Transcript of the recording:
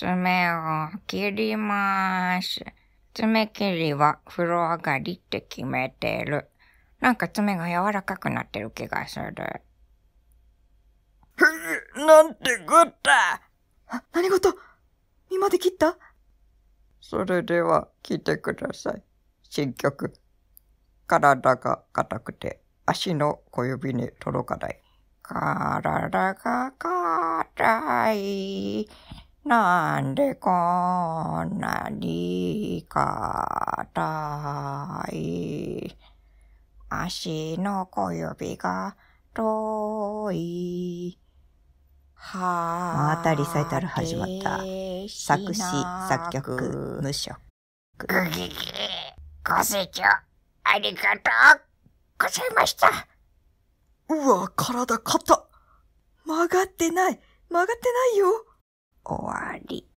爪を切ります。爪切りは風呂上がりって決めてる。なんか爪が柔らかくなってる気がする。ふう、なんてこったあ、何事？身まで切った？それでは聞いてください。新曲。体が硬くて足の小指に届かない。体が硬い。なんでこんなに硬い？足の小指が遠い。はまたリサイタル始まった作詞、作曲、無職。ぐぎぎ、ご清聴ありがとうございました。うわ、体硬っ曲がってない曲がってないよ終わり。